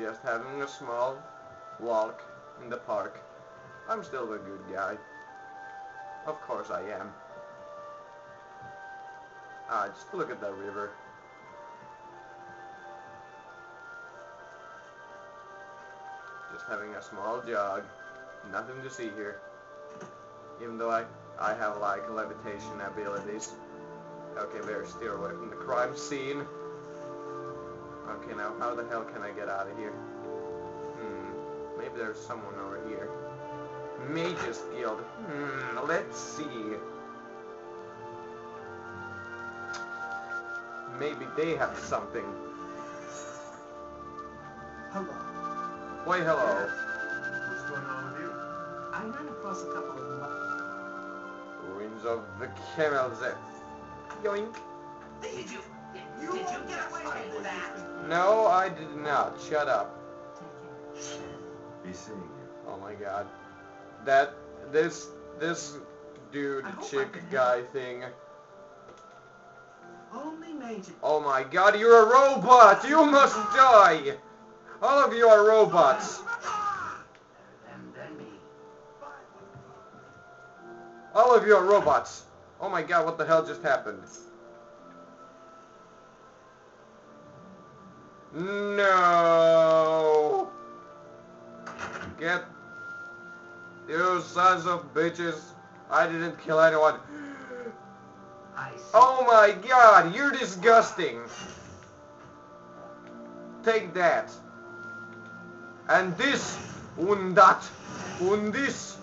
just having a small walk in the park. I'm still a good guy. Of course I am. Ah, just look at that river. Just having a small jog. Nothing to see here. Even though I, I have like levitation abilities. Okay, better steer away from the crime scene. Okay, now how the hell can I get out of here? Hmm, maybe there's someone over here. Mages Guild. Hmm, let's see. Maybe they have something. Hello. Why hello. What's going on with you? I ran across a couple of mu- Ruins of the camels. Yoink. Did you, did, did you get away with that? No, I did not. Shut up. Be seeing you. Oh my god. That, this, this dude, I hope I chick, can help. guy thing. Only Major. Oh my god, you're a robot! You must die! All of you are robots! And then me. All of you are robots! Oh my god, what the hell just happened? No! Get... You sons of bitches! I didn't kill anyone. Oh my god, you're disgusting! Take that. And this, and that, and this.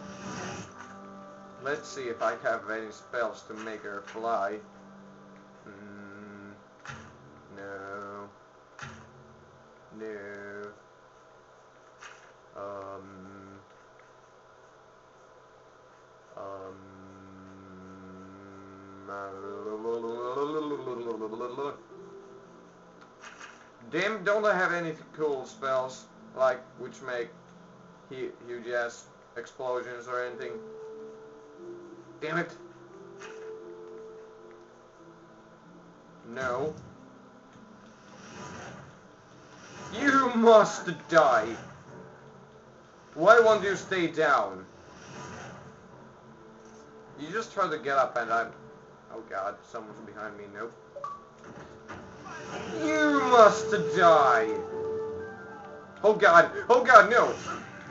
Let's see if I have any spells to make her fly. Mm, no. No. Um. Um. Damn, don't I have any cool spells, like, which make huge ass explosions or anything? Damn it. No. You must die. Why won't you stay down? You just try to get up and I'm... Oh god, someone's behind me. Nope. You must die. Oh god. Oh god, no.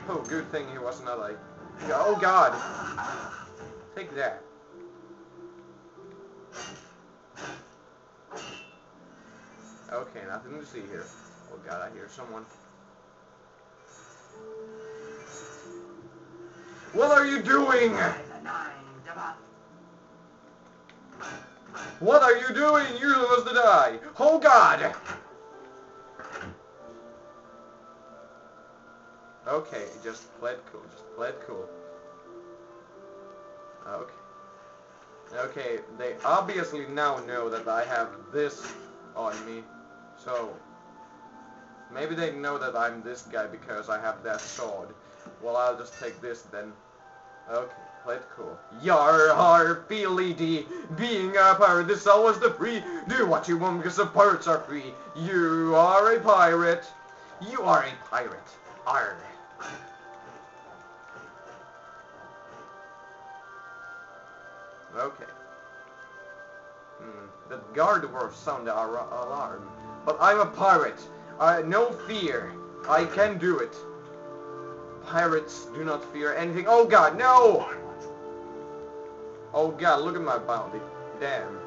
Oh, good thing he wasn't alive. Oh god. Take that. Okay, nothing to see here. Oh god, I hear someone. What are you doing? What are you doing? You're supposed to die. Oh god! Okay, just it cool. Just it cool. Okay. Okay, they obviously now know that I have this on me. So, maybe they know that I'm this guy because I have that sword. Well, I'll just take this then. Okay, play it cool. Yar har feely being a pirate this is always the free. Do what you want because the pirates are free. You are a pirate. You are a pirate. Arr. Okay. Hmm. The guard will sound alarm. But I'm a pirate. Uh, no fear. I can do it. Pirates do not fear anything. Oh god, no! Oh god, look at my bounty. Damn.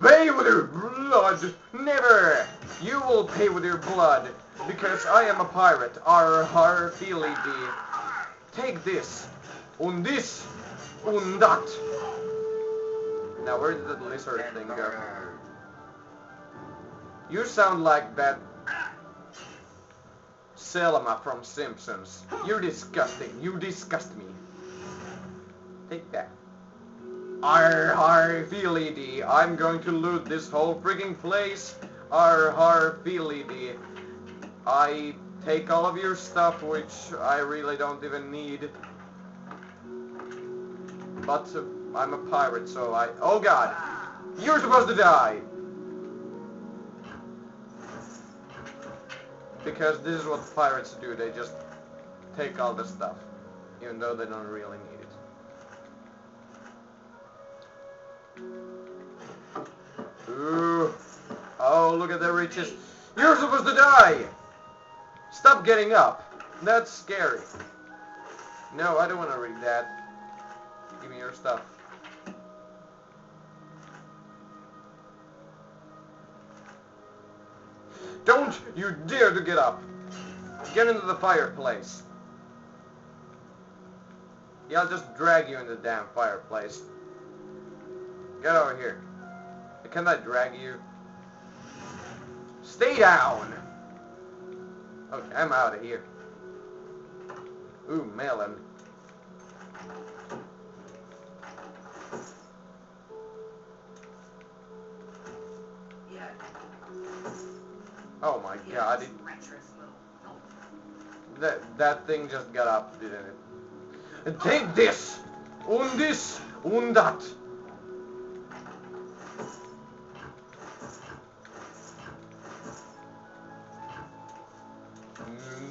Pay. With your blood! Never! You will pay with your blood, because I am a pirate. Arr, har, feely dee. Take this, and this, and that. Now, where did the lizard thing go? You sound like that Selma from Simpsons. You're disgusting. You disgust me. Take that. Arr har feely dee. I'm going to loot this whole freaking place. Arr har feely dee. I take all of your stuff, which I really don't even need. But uh, I'm a pirate, so I... Oh god! You're supposed to die! Because this is what pirates do. They just take all the stuff, even though they don't really need it. Ooh. Oh, look at the riches. You're supposed to die! Stop getting up. That's scary. No, I don't want to read that. Give me your stuff. Don't you dare to get up. Get into the fireplace. Yeah, I'll just drag you into the damn fireplace. Get over here. Can I drag you? Stay down! Okay, I'm out of here. Ooh, melon. Oh my yeah, god, it, that, that thing just got up, didn't it? And take this! Und this! Und that!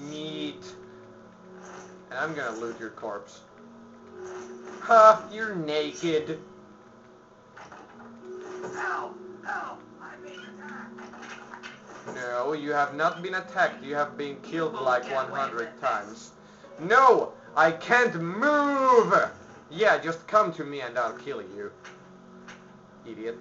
Meat. And I'm gonna loot your corpse. Ha! You're naked. No, you have not been attacked. You have been killed like 100 times. No! I can't move! Yeah, just come to me and I'll kill you. Idiot.